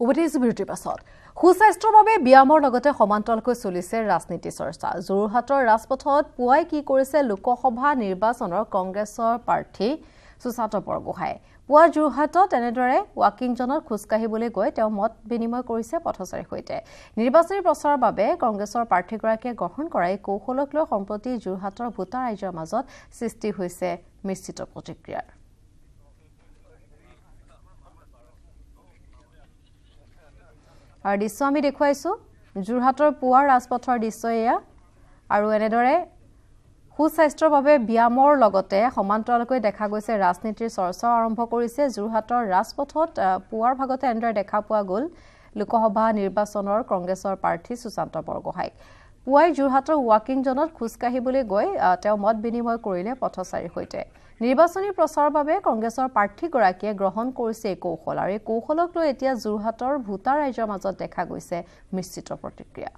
উভতি আহিছোঁ বিৰতিৰ পাছত। সুস্বাস্থ্যৰ বাবে ব্যায়ামৰ লগতে সমান্তৰালকৈ চলিছে ৰাজনীতি চৰ্চা। যোৰহাটৰ ৰাজপথত পুৱাই কি কৰিছে লোকসভা নিৰ্বাচনৰ কংগ্ৰেছৰ প্ৰাৰ্থী সুশান্ত বৰগোহাঁই। পুৱা যোৰহাটত এনেদৰে ৱাকিংজনত খোজকাঢ়িবলৈ গৈ তেওঁ মত বিনিময় কৰিছে পথচাৰীৰ সৈতে। নিৰ্বাচনী প্ৰচাৰৰ বাবে কংগ্ৰেছৰ প্ৰাৰ্থীগৰাকীয়ে গ্ৰহণ কৰা এই কৌশলক লৈ সম্প্ৰতি যোৰহাটৰ ভোটাৰ ৰাইজৰ মাজত সৃষ্টি হৈছে মিশ্ৰিত প্ৰতিক্ৰিয়াৰ। আৰু দৃশ্য আমি দেখুৱাইছোঁ। যোৰহাটৰ পুৱাৰ ৰাজপথৰ দৃশ্য এয়া। আৰু এনেদৰে সুস্বাস্থ্যৰ বাবে ব্যায়ামৰ লগতে সমান্তৰালকৈ দেখা গৈছে ৰাজনীতিৰ চৰ্চাও আৰম্ভ কৰিছে। যোৰহাটৰ ৰাজপথত পুৱাৰ ভাগতে এনেদৰে দেখা পোৱা গ'ল। লোকসভা নিৰ্বাচনৰ কংগ্ৰেছৰ প্ৰাৰ্থী সুশান্ত বৰগোহাঁইক। পুৱাই যোৰহাটৰ ৱাকিং জনত খোজকাঢ়িবলৈ গৈ তেওঁ মত বিনিময় কৰিলে পথচাৰীৰ সৈতে। নিৰ্বাচনী প্ৰচাৰৰ বাবে কংগ্ৰেছৰ প্ৰাৰ্থীগৰাকীয়ে গ্ৰহণ কৰিছে এই কৌশল আৰু এই কৌশলক লৈ এতিয়া যোৰহাটৰ ভোটাৰ ৰাইজৰ মাজত দেখা গৈছে মিশ্ৰিত প্ৰতিক্ৰিয়া।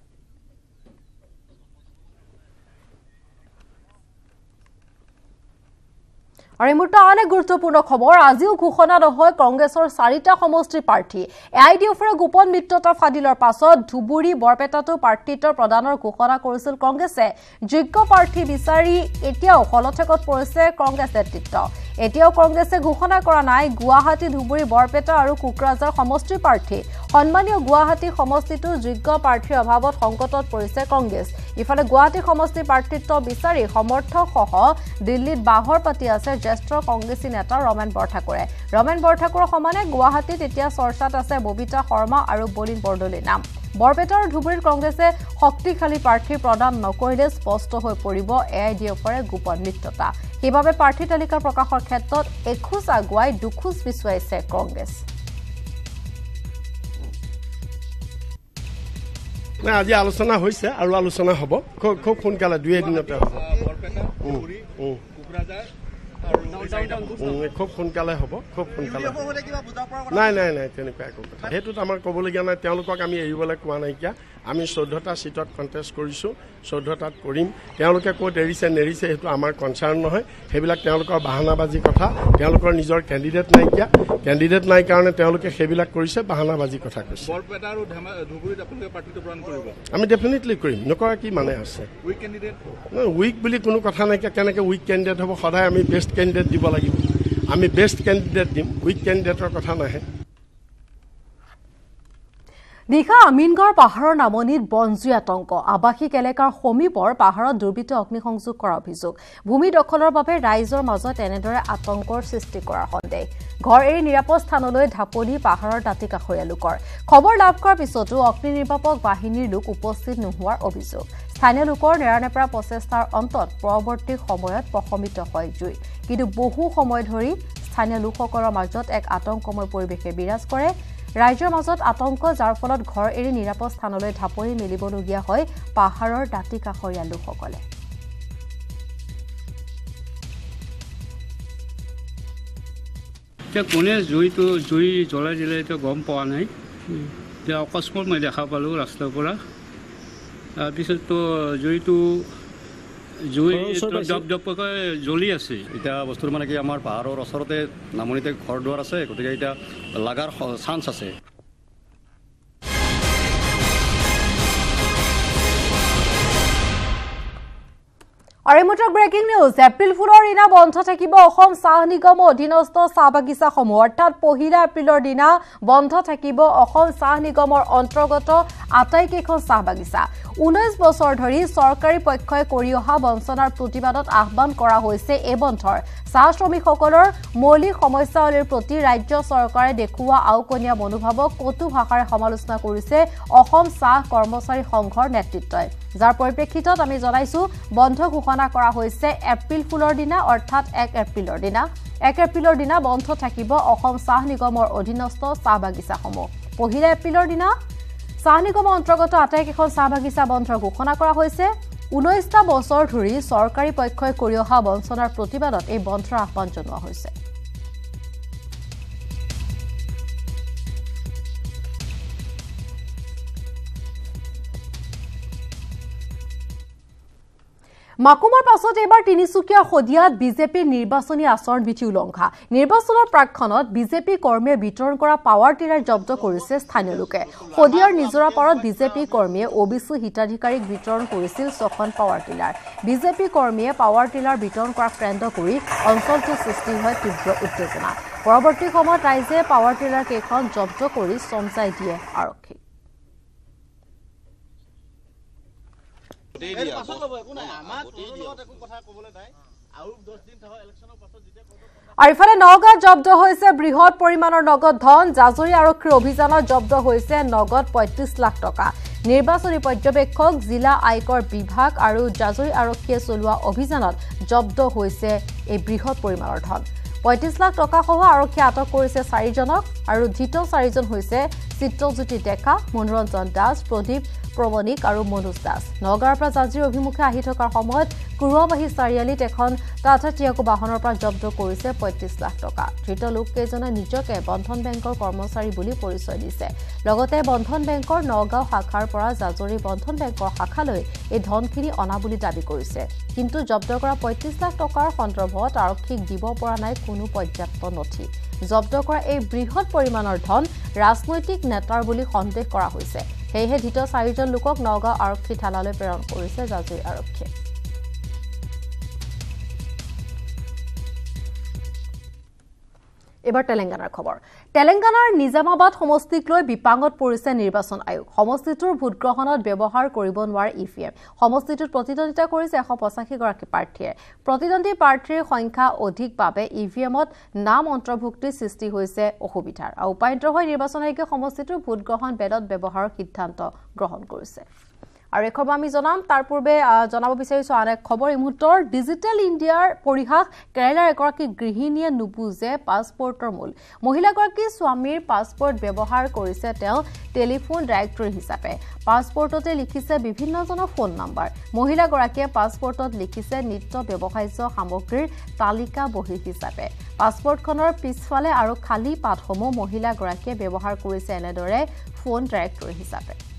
আৰু এই মুহূৰ্তে আন এক গুৰুত্বপূৰ্ণ খবৰ আজিও ঘোষণা নহয় কংগ্ৰেছৰ চাৰিটা সমষ্টিৰ প্ৰাৰ্থী। এ আই ডি এফৰ গোপন মিত্ৰতা ফাদিলৰ পাছত ধুবুৰী বৰপেটাতো প্ৰাৰ্থিত্ব প্ৰদানৰ ঘোষণা কৰিছিল কংগ্ৰেছে। যোগ্য প্ৰাৰ্থী বিচাৰি এতিয়াও হলঠেকত পৰিছে কংগ্ৰেছ নেতৃত্ব। এতিয়াও কংগ্ৰেছে ঘোষণা কৰা নাই গুৱাহাটী ধুবুৰী বৰপেটা আৰু কোকৰাঝাৰ সমষ্টিৰ প্ৰাৰ্থী। সন্মানীয় গুৱাহাটী সমষ্টিতো যোগ্য প্ৰাৰ্থীৰ অভাৱত সংকটত পৰিছে কংগ্ৰেছ। ইফালে গুৱাহাটী সমষ্টিৰ প্ৰাৰ্থিত্ব বিচাৰি সমৰ্থকসহ দিল্লীত বাহৰ পাতি আছে জ্যেষ্ঠ কংগ্ৰেছী নেতা ৰমেন বৰঠাকুৰে। ৰমেন বৰঠাকুৰৰ সমানে গুৱাহাটীত এতিয়া চৰ্চাত আছে ববিতা শৰ্মা আৰু বলিন বৰদলৈৰ নাম। বৰপেটা আৰু ধুবুৰীত কংগ্ৰেছে শক্তিশালী প্ৰাৰ্থী প্ৰদান নকৰিলে স্পষ্ট হৈ পৰিব এ আই ডি এফৰে গোপন মিত্ৰতা। সেইবাবে প্ৰাৰ্থী তালিকা প্ৰকাশৰ ক্ষেত্ৰত এখোজ আগুৱাই দুখোজ পিছুৱাইছে কংগ্ৰেছ। আজি আলোচনা হৈছে আৰু আলোচনা হ'ব। খুব খুব সোনকালে দুই এদিনতে হ'ব। খুব সোনকালে হ'ব খুব সোনকালে নাই নাই নাই তেনেকুৱা একো কথা সেইটোত আমাৰ ক'বলগীয়া নাই তেওঁলোকক আমি এৰিবলৈ কোৱা নাইকিয়া। আমি চৈধ্যটা ছিটত কণ্টেষ্ট কৰিছোঁ চৈধ্যটাত কৰিম। তেওঁলোকে ক'ত এৰিছে নেৰিছে সেইটো আমাৰ কনচাৰ্ণ নহয়। সেইবিলাক তেওঁলোকৰ বাহানাবাজী কথা তেওঁলোকৰ নিজৰ কেণ্ডিডেট নাইকিয়া। কেণ্ডিডেট নাই কাৰণে তেওঁলোকে সেইবিলাক কৰিছে বাহানাবাজী কথা কৈছে। আমি ডেফিনেটলি কৰিম। নকৰা কি মানে আছে? উইক বুলি কোনো কথা নাইকিয়া। কেনেকৈ উইক কেণ্ডিডেট হ'ব? সদায় আমি বেষ্ট কেণ্ডিডেট দিব লাগিব। আমি বেষ্ট কেণ্ডিডেট দিম উইক কেণ্ডিডেটৰ কথা নাহে। নিশা আমিনগড় পাহাৰৰ নামনিত বনজুই আতংক। আৱাসিক এলেকাৰ সমীপৰ পাহাৰত দুৰ্বৃত্ত অগ্নিসংযোগ কৰাৰ অভিযোগ। ভূমি দখলৰ বাবে ৰাইজৰ মাজত এনেদৰে আতংকৰ সৃষ্টি কৰাৰ সন্দেহ। ঘৰ এৰি নিৰাপদ স্থানলৈ ঢাপলি পাহাৰৰ দাঁতি কাষৰীয়া লোকৰ। খবৰ লাভ কৰাৰ পিছতো অগ্নি নিৰ্বাপক বাহিনীৰ লোক উপস্থিত নোহোৱাৰ অভিযোগ। স্থানীয় লোকৰ নেৰানেপেৰা প্ৰচেষ্টাৰ অন্তত পৰৱৰ্তী সময়ত প্ৰশমিত হয় জুই। কিন্তু বহু সময় ধৰি স্থানীয় লোকসকলৰ মাজত এক আতংকময় পৰিৱেশে বিৰাজ কৰে। ৰাইজৰ মাজত আতংক যাৰ ফলত ঘৰ এৰি নিৰাপদ স্থানলৈ ঢাপৰি মেলিবলগীয়া হয় পাহাৰৰ দাঁতি কাষৰীয়া লোকসকলে। এতিয়া কোনে জুইটো জুই জ্বলাই দিলে এতিয়া গম পোৱা নাই। এতিয়া অকস্মাত মই দেখা পালোঁ ৰাস্তাৰ পৰা। তাৰপিছততো জুইটো জুই দপ দপকৈ জ্বলি আছে। এতিয়া বস্তুটো মানে কি আমাৰ পাহাৰৰ ওচৰতে নামনিতে ঘৰ দুৱাৰ আছে গতিকে এতিয়া লগাৰ চান্স আছে। আৰু এইমাত্ৰ ব্ৰেকিং নিউজ এপ্ৰিল ফুলৰ দিনা বন্ধ থাকিব অসম চাহ নিগমৰ অধীনস্থ চাহ বাগিচাসমূহ। অৰ্থাৎ পহিলা এপ্ৰিলৰ দিনা বন্ধ থাকিব অসম চাহ নিগমৰ অন্তৰ্গত আটাইকেইখন চাহ বাগিচা। ঊনৈছ বছৰ ধৰি চৰকাৰী পক্ষই কৰি অহা বঞ্চনাৰ প্ৰতিবাদত আহ্বান কৰা হৈছে এই বন্ধৰ। চাহ শ্ৰমিকসকলৰ মৌলিক সমস্যাৱলীৰ প্ৰতি ৰাজ্য চৰকাৰে দেখুওৱা আওকনীয়া মনোভাৱক কটু ভাষাৰে সমালোচনা কৰিছে অসম চাহ কৰ্মচাৰী সংঘৰ নেতৃত্বই। যাৰ পৰিপ্ৰেক্ষিতত আমি জনাইছো বন্ধ ঘোষণা কৰা হৈছে এপ্ৰিল ফুলৰ দিনা অৰ্থাৎ এক এপ্ৰিলৰ দিনা। এক এপ্ৰিলৰ দিনা বন্ধ থাকিব অসম চাহ নিগমৰ অধীনস্থ চাহ বাগিচাসমূহ। পহিলা এপ্ৰিলৰ দিনা চাহ নিগমৰ অন্তৰ্গত আটাইকেইখন চাহ বাগিচা বন্ধৰ ঘোষণা কৰা হৈছে। ঊনৈছটা বছৰ ধৰি চৰকাৰী পক্ষই কৰি অহা বঞ্চনাৰ প্ৰতিবাদত এই বন্ধৰ আহ্বান জনোৱা হৈছে। মাকুমৰ পাছত এইবাৰ তিনিচুকীয়াৰ শদিয়াত বিজেপিৰ নিৰ্বাচনী আচৰণ বিধি উলংঘা। নিৰ্বাচনৰ প্ৰাক্ষণত বিজেপি কৰ্মীয়ে বিতৰণ কৰা পাৱাৰ টিলাৰ জব্দ কৰিছে স্থানীয় লোকে। শদিয়াৰ নিজৰা পাৰত বিজেপি কৰ্মীয়ে অ বি চি হিতাধিকাৰীক বিতৰণ কৰিছিল ছখন পাৱাৰ টিলাৰ। বিজেপি কৰ্মীয়ে পাৱাৰ টিলাৰ বিতৰণ কৰাক কেন্দ্ৰ কৰি অঞ্চলটোত সৃষ্টি হয় তীব্ৰ উত্তেজনা। পৰৱৰ্তী সময়ত ৰাইজে পাৱাৰ টিলাৰ কেইখন জব্দ কৰি চমচাই দিয়ে আৰক্ষীক। আৰু ইফালে নগাঁৱত জব্দ হৈছে বৃহৎ পৰিমাণৰ নগদ ধন। জাজৰি আৰক্ষীৰ অভিযানত জব্দ হৈছে নগদ পঁয়ত্ৰিশ লাখ টকা। নিৰ্বাচনী পৰ্যবেক্ষক জিলা আয়কৰ বিভাগ আৰু জাজৰি আৰক্ষীয়ে চলোৱা অভিযানত জব্দ হৈছে এই বৃহৎ পৰিমাণৰ ধন। পঁয়ত্ৰিশ লাখ টকাসহ আৰক্ষীয়ে আটক কৰিছে চাৰিজনক। আৰু ধৃত চাৰিজন হৈছে চিত্ৰজ্যোতি ডেকা মনোৰঞ্জন দাস প্ৰদীপ প্ৰমণিক আৰু মনোজ দাস। নগাঁৱৰ পৰা জাজিৰ অভিমুখে আহি থকাৰ সময়ত কুৰুৱাবাহী চাৰিআলিত এখন টাটা টিয়াগো বাহনৰ পৰা জব্দ কৰিছে পঁয়ত্ৰিশ লাখ টকা। ধৃত লোককেইজনে নিজকে বন্ধন বেংকৰ কৰ্মচাৰী বুলি পৰিচয় দিছে। লগতে বন্ধন বেংকৰ নগাঁও শাখাৰ পৰা জাজৰি বন্ধন বেংকৰ শাখালৈ এই ধনখিনি অনা বুলি দাবী কৰিছে। কিন্তু জব্দ কৰা পঁয়ত্ৰিশ লাখ টকাৰ সন্দৰ্ভত আৰক্ষীক দিব পৰা নাই কোনো পৰ্যাপ্ত নথি। জব্দ কৰা এই বৃহৎ পৰিমাণৰ ধন ৰাজনৈতিক নেতাৰ বুলি সন্দেহ কৰা হৈছে। সেয়েহে ধৃত চাৰিজন লোকক নগাঁও আৰক্ষী থানালৈ প্ৰেৰণ কৰিছে জাজৰি আৰক্ষীয়ে। এইবাৰ তেলেংগানাৰ খবৰ। তেলেংগানাৰ নিজামাবাদ সমষ্টিক লৈ বিপাঙত পৰিছে নিৰ্বাচন আয়োগ। সমষ্টিটোৰ ভোটগ্ৰহণত ব্যৱহাৰ কৰিব নোৱাৰে ই ভি এম সমষ্টিটোত প্ৰতিদ্বন্দ্বিতা কৰিছে এশ পঁচাশীগৰাকী প্ৰাৰ্থীয়ে। প্ৰতিদ্বন্দ্বী প্ৰাৰ্থীৰ সংখ্যা অধিক বাবে ই ভি এমত নাম অন্তৰ্ভুক্তিৰ সৃষ্টি হৈছে অসুবিধাৰ। আৰু উপায়ন্তৰ হৈ নিৰ্বাচন আয়োগে সমষ্টিটোৰ ভোটগ্ৰহণ বেদত ব্যৱহাৰৰ সিদ্ধান্ত গ্ৰহণ কৰিছে। আৰু এই খবৰ আমি জনাম। তাৰ পূৰ্বে জনাব বিচাৰিছো আন এক খবৰ। এই মুহূৰ্তৰ ডিজিটেল ইণ্ডিয়াৰ পৰিহাস কেৰালাৰ এগৰাকী গৃহিণীয়ে নুবুজে পাছপৰ্টৰ মূল। মহিলাগৰাকীৰ স্বামীৰ পাছপৰ্ট ব্যৱহাৰ কৰিছে তেওঁ টেলিফোন ডাইৰেক্টৰী হিচাপে। পাছপৰ্টতে লিখিছে বিভিন্নজনৰ ফোন নম্বৰ। মহিলাগৰাকীয়ে পাছপৰ্টত লিখিছে নিত্য ব্যৱহাৰ্য সামগ্ৰীৰ তালিকা বহী হিচাপে। পাছপৰ্টখনৰ পিছফালে আৰু খালী পাতসমূহ মহিলাগৰাকীয়ে ব্যৱহাৰ কৰিছে এনেদৰে ফোন ডাইৰেক্টৰী হিচাপে।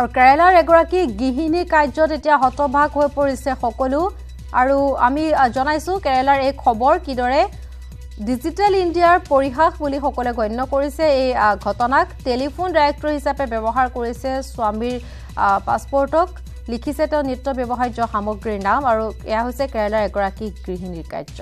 আৰু কেৰালাৰ এগৰাকী গৃহিণী কাৰ্যত এতিয়া হতভাগ হৈ পৰিছে সকলো। আৰু আমি জনাইছো কেৰালাৰ এই খবৰ কিদৰে ডিজিটেল ইণ্ডিয়াৰ পৰিহাস বুলি সকলোৱে গণ্য কৰিছে। এই ঘটনাক টেলিফোন ডাইৰেক্টৰী হিচাপে ব্যৱহাৰ কৰিছে স্বামীৰ পাছপৰ্টক। লিখিছে তেওঁ নিত্য ব্যৱহাৰ্য সামগ্ৰীৰ নাম আৰু এয়া হৈছে কেৰালাৰ এগৰাকী গৃহিণীৰ কাৰ্য।